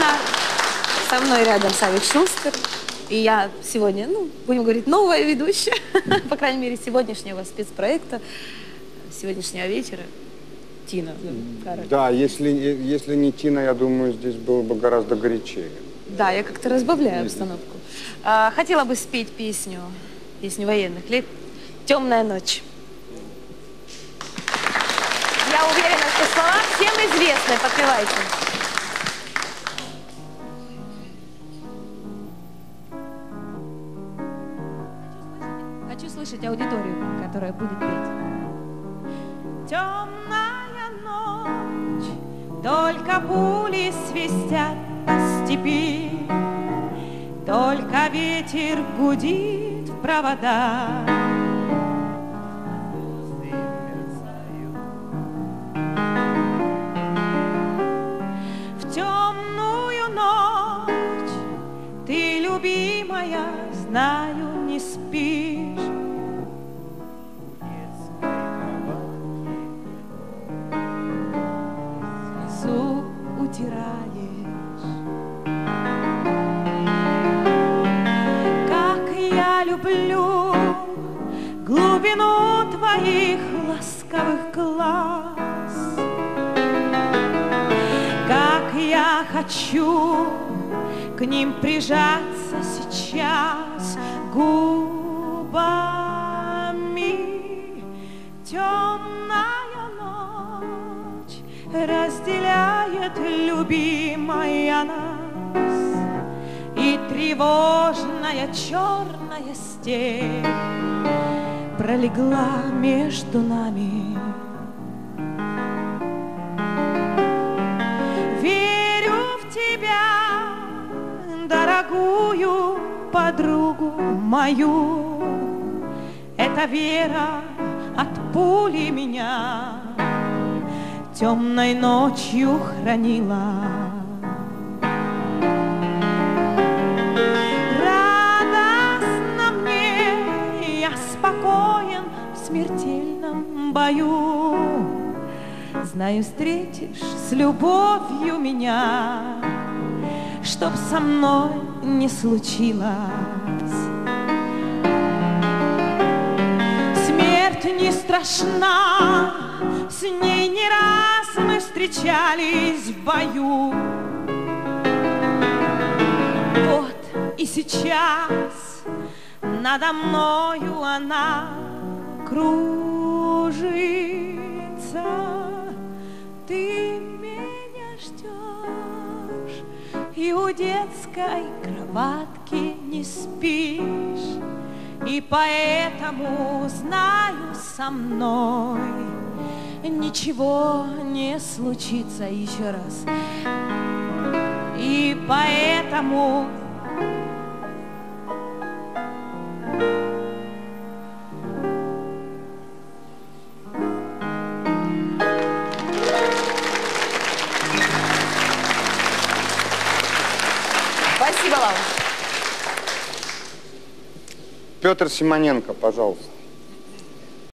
Тина, со мной рядом Савик Шустер. И я сегодня, ну, будем говорить, новая ведущая, по крайней мере, сегодняшнего спецпроекта, сегодняшнего вечера. Тина, короче. Да, если, если не Тина, я думаю, здесь было бы гораздо горячее. Да, я как-то разбавляю обстановку. А, хотела бы спеть песню, песню военных лет «Темная ночь». Я уверена, что слова всем известны. Подпевайте. Хочу слышать аудиторию, которая будет петь. Темная ночь, только пули свистят по степи, Только ветер гудит в провода. В темную ночь ты, любимая, знаю, утираешь. Как я люблю глубину твоих ласковых глаз. Как я хочу к ним прижаться сейчас разделяет любимая нас, И тревожная черная степь пролегла между нами. Верю в тебя, дорогую подругу мою. Эта вера от пули меня темной ночью хранила. Радостно мне, я спокоен в смертельном бою. Знаю, встретишь с любовью меня, Чтоб со мной не случилось. Смерть не страшна, с ней встречались в бою. Вот и сейчас надо мною она кружится. Ты меня ждешь и у детской кроватки не спишь. И поэтому знаю со мной Ничего не случится еще раз И поэтому Спасибо вам. Петр Симоненко, пожалуйста.